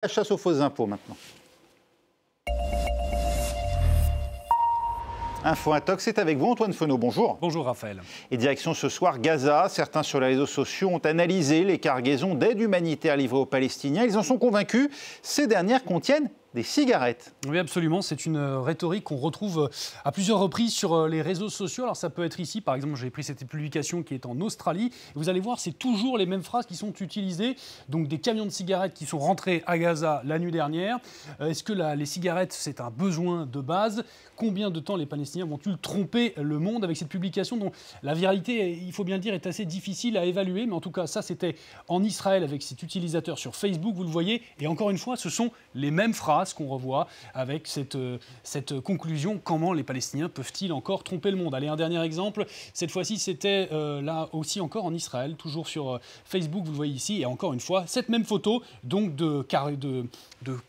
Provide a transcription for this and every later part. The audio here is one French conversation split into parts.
La chasse aux fausses impôts maintenant. Info Intox, c'est avec vous Antoine Fenot, bonjour. Bonjour Raphaël. Et direction ce soir Gaza. Certains sur les réseaux sociaux ont analysé les cargaisons d'aide humanitaire livrées aux Palestiniens. Ils en sont convaincus, ces dernières contiennent des cigarettes. Oui, absolument. C'est une euh, rhétorique qu'on retrouve euh, à plusieurs reprises sur euh, les réseaux sociaux. Alors, ça peut être ici, par exemple, j'ai pris cette publication qui est en Australie. Vous allez voir, c'est toujours les mêmes phrases qui sont utilisées. Donc, des camions de cigarettes qui sont rentrés à Gaza la nuit dernière. Est-ce que les cigarettes, c'est un besoin de base? Combien de temps les Palestiniens vont-ils tromper le monde avec cette publication dont la viralité, il faut bien dire, est assez difficile à évaluer. Mais en tout cas, ça, c'était en Israël avec cet utilisateur sur Facebook, vous le voyez. Et encore une fois, ce sont les mêmes phrases qu'on revoit avec cette, euh, cette conclusion comment les Palestiniens peuvent-ils encore tromper le monde? Allez, un dernier exemple. Cette fois-ci, c'était euh, là aussi encore en Israël, toujours sur euh, Facebook, vous le voyez ici, et encore une fois, cette même photo donc de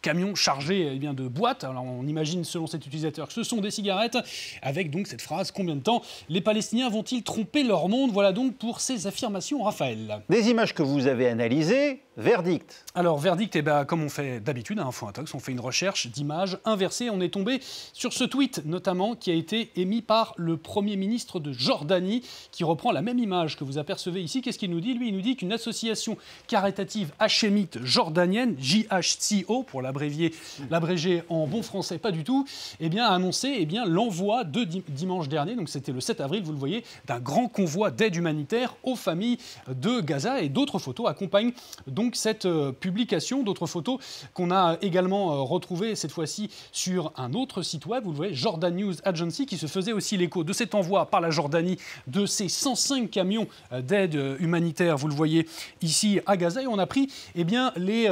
camions chargés eh bien, de boîtes. Alors on imagine selon cet utilisateur que ce sont des cigarettes, avec donc cette phrase combien de temps les Palestiniens vont-ils tromper leur monde? Voilà donc pour ces affirmations, Raphaël. Des images que vous avez analysées, verdict. Alors verdict, eh ben, comme on fait d'habitude à Info Intox, on fait une recherche d'images inversées. On est tombé sur ce tweet notamment qui a été émis par le Premier ministre de Jordanie, qui reprend la même image que vous apercevez ici. Qu'est-ce qu'il nous dit? Lui, il nous dit qu'une association caritative hachémite jordanienne, JHCO, pour l'abréger en bon français, pas du tout, eh bien, a annoncé eh bien, l'envoi de dimanche dernier, donc c'était le 7 avril, vous le voyez, d'un grand convoi d'aide humanitaire aux familles de Gaza et d'autres photos accompagnent donc cette euh, publication, d'autres photos qu'on a également euh, retrouvées cette fois-ci sur un autre site web, vous le voyez, Jordan News Agency, qui se faisait aussi l'écho de cet envoi par la Jordanie de ces 105 camions euh, d'aide humanitaire, vous le voyez ici à Gaza, et on a pris eh bien, les,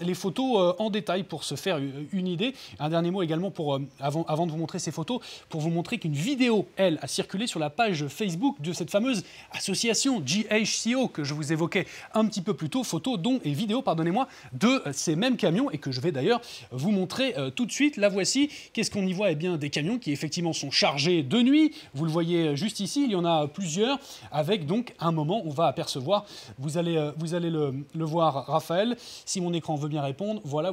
les photos en détail pour se faire une idée. Un dernier mot également pour, avant, avant de vous montrer ces photos, pour vous montrer qu'une vidéo, elle, a circulé sur la page Facebook de cette fameuse association GHCO que je vous évoquais un petit peu plus tôt, photos dont et vidéos, pardonnez-moi, de ces mêmes camions et que je vais d'ailleurs vous montrer euh, tout de suite. La voici. Qu'est-ce qu'on y voit? Eh bien, des camions qui effectivement sont chargés de nuit. Vous le voyez euh, juste ici. Il y en a plusieurs avec donc un moment on va apercevoir. Vous allez, vous allez le, voir, Raphaël. Si mon écran veut bien répondre, voilà,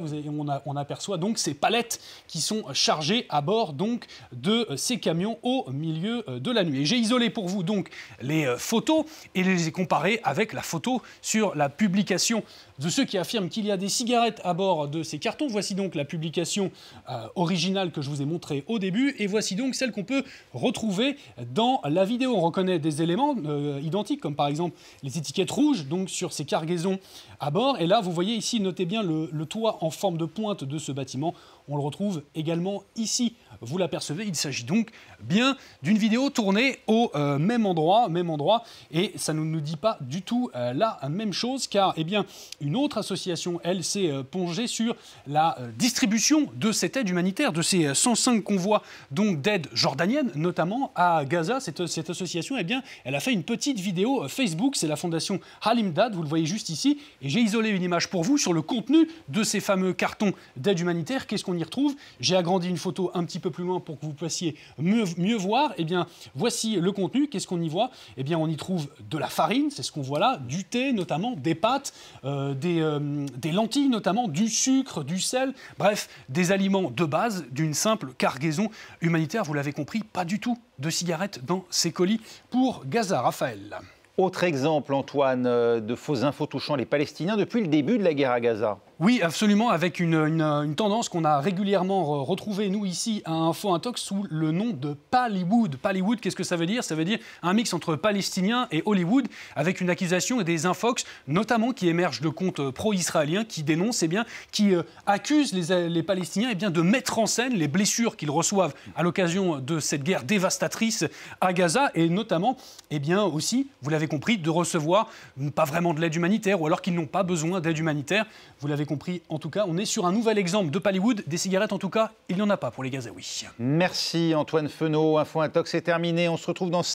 on, aperçoit donc ces palettes qui sont chargées à bord donc de ces camions au milieu euh, de la nuit. Et j'ai isolé pour vous donc les euh, photos et les ai comparées avec la photo sur la publication de ceux qui affirment qu'il y a des cigarettes à bord de ces cartons. Voici donc la publication euh, originale que je vous ai montrée au début et voici donc celle qu'on peut retrouver dans la vidéo. On reconnaît des éléments identiques comme par exemple les étiquettes rouges donc sur ces cargaisons à bord. Et là, vous voyez ici, notez bien le toit en forme de pointe de ce bâtiment. On le retrouve également ici. Vous l'apercevez, il s'agit donc bien d'une vidéo tournée au euh, même endroit, même endroit, et ça ne nous dit pas du tout euh, la même chose, car eh bien, une autre association, elle, s'est euh, plongée sur la distribution de cette aide humanitaire, de ces 105 convois d'aide jordanienne, notamment à Gaza. Cette, cette association, eh bien, elle a fait une petite vidéo Facebook, c'est la fondation Halimdad, vous le voyez juste ici, et j'ai isolé une image pour vous sur le contenu de ces fameux cartons d'aide humanitaire. Qu'est-ce qu'on y retrouve? J'ai agrandi une photo un petit peu plus loin pour que vous puissiez mieux, voir. Eh bien, voici le contenu. Qu'est-ce qu'on y voit? Eh bien, on y trouve de la farine, c'est ce qu'on voit là, du thé notamment, des pâtes, euh, des, euh, des lentilles notamment, du sucre, du sel, bref, des aliments de base d'une simple cargaison humanitaire. Vous l'avez compris, pas du tout de cigarettes dans ces colis pour Gaza. Raphaël. Autre exemple, Antoine, euh, de fausses infos touchant les Palestiniens depuis le début de la guerre à Gaza. Oui, absolument, avec une, tendance qu'on a régulièrement retrouvée, nous, ici, à Info Intox, sous le nom de Pallywood. Pallywood, qu'est-ce que ça veut dire? Ça veut dire un mix entre Palestiniens et Hollywood, avec une accusation et des infox, notamment qui émergent de comptes pro-israéliens, qui dénoncent, eh bien, qui euh, accusent les, Palestiniens et eh bien, de mettre en scène les blessures qu'ils reçoivent à l'occasion de cette guerre dévastatrice à Gaza, et notamment, eh bien, aussi, vous l'avez compris, de recevoir pas vraiment de l'aide humanitaire, ou alors qu'ils n'ont pas besoin d'aide humanitaire. Vous compris, en tout cas, on est sur un nouvel exemple de Pallywood. Des cigarettes, en tout cas, il n'y en a pas pour les Gazaouis. Merci Antoine Fenot. Info Intox est terminé. On se retrouve dans